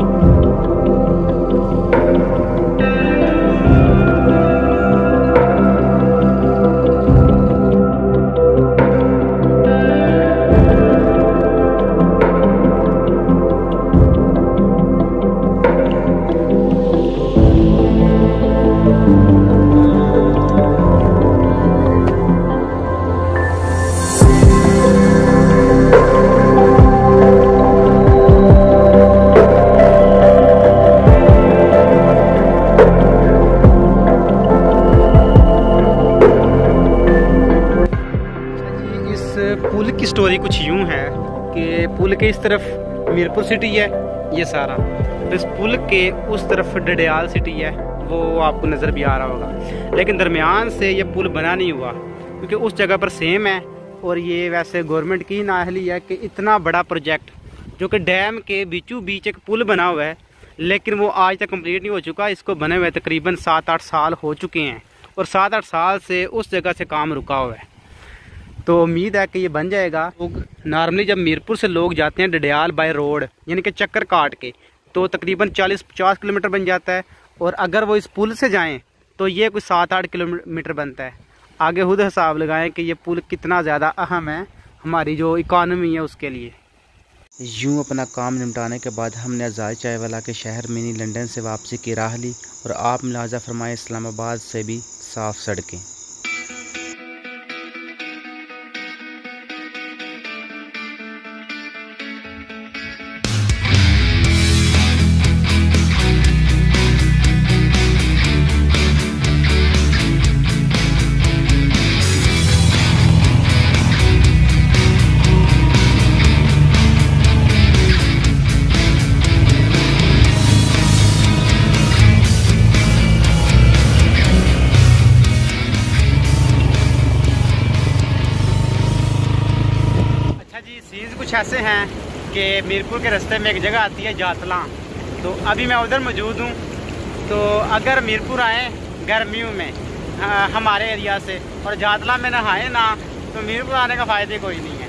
पुल की स्टोरी कुछ यूँ है कि पुल के इस तरफ़ मीरपुर सिटी है, ये सारा। तो इस पुल के उस तरफ़ डडियाल सिटी है, वो आपको नज़र भी आ रहा होगा। लेकिन दरमियान से ये पुल बना नहीं हुआ, क्योंकि उस जगह पर सेम है, और ये वैसे गवर्नमेंट की नाहली है कि इतना बड़ा प्रोजेक्ट जो कि डैम के बीचों बीच एक पुल बना हुआ है, लेकिन वो आज तक कंप्लीट नहीं हो चुका। इसको बने हुए तकरीबन सात आठ साल हो चुके हैं, और सात आठ साल से उस जगह से काम रुका हुआ है। तो उम्मीद है कि ये बन जाएगा। लोग नॉर्मली जब मीरपुर से लोग जाते हैं डडियाल बाय रोड, यानी कि चक्कर काट के तो तकरीबन 40-50 किलोमीटर बन जाता है। और अगर वो इस पुल से जाएँ तो ये कुछ सात आठ किलोमीटर बनता है। आगे खुद हिसाब लगाएँ कि ये पुल कितना ज़्यादा अहम है, हमारी जो इकानमी है उसके लिए। यूँ अपना काम निपटाने के बाद हमने आज़ाद चाय वाला के शहर मिनी लंदन से वापसी की राह ली और आप मिलाजा फरमाए इस्लामाबाद से भी साफ़ सड़कें। ऐसे हैं कि मीरपुर के रास्ते में एक जगह आती है जातला। तो अभी मैं उधर मौजूद हूँ। तो अगर मीरपुर आए गर्मियों में आ, हमारे एरिया से और जातला में नहाए ना तो मीरपुर आने का फ़ायदे कोई नहीं है।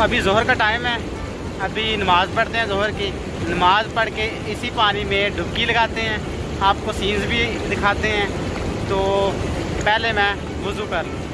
अभी जहर का टाइम है। अभी नमाज़ पढ़ते हैं जहर की। नमाज़ पढ़ के इसी पानी में डुबकी लगाते हैं। आपको सीन्स भी दिखाते हैं। तो पहले मैं वज़ू कर लूँ।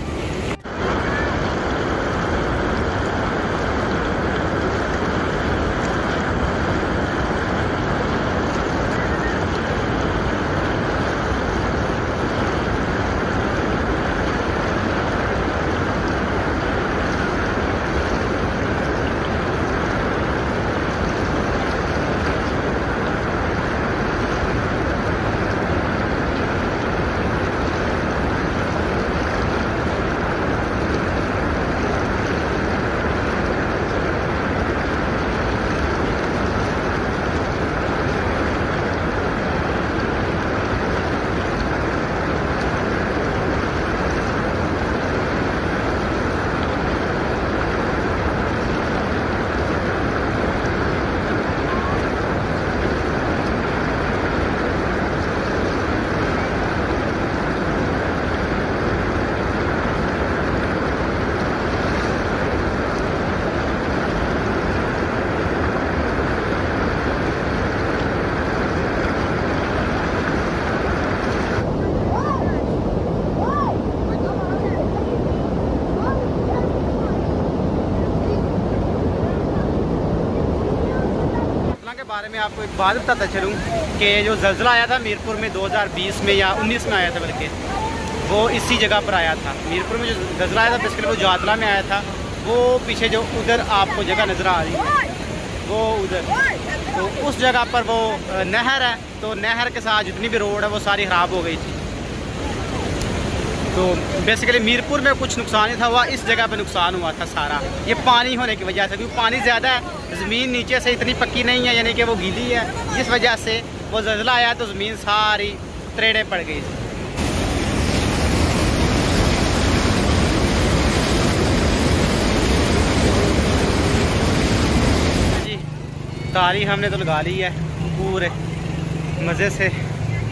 आपको एक बात बताता चलूँ कि जो जल्जला आया था मीरपुर में 2020 में या 19 में आया था बल्कि, वो इसी जगह पर आया था। मीरपुर में जो जल्जला आया था बेसिकली वो जातला में आया था। वो पीछे जो उधर आपको जगह नज़र आ रही है, वो उधर। तो उस जगह पर वो नहर है तो नहर के साथ जितनी भी रोड है, वो सारी ख़राब हो गई थी। तो बेसिकली मीरपुर में कुछ नुकसान ही था, हुआ इस जगह पे नुकसान हुआ था सारा। ये पानी होने की वजह से, क्योंकि पानी ज़्यादा है, ज़मीन नीचे से इतनी पक्की नहीं है, यानी कि वो गीली है, जिस वजह से वो जजला आया तो ज़मीन सारी त्रेड़े पड़ गई जी तारी हमने तो लगा ली है, पूरे मज़े से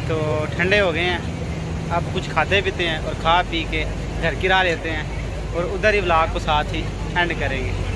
तो ठंडे हो गए हैं। अब कुछ खाते पीते हैं और खा पी के घर गिरा लेते हैं और उधर ही ब्लाग को साथ ही एंड करेंगे।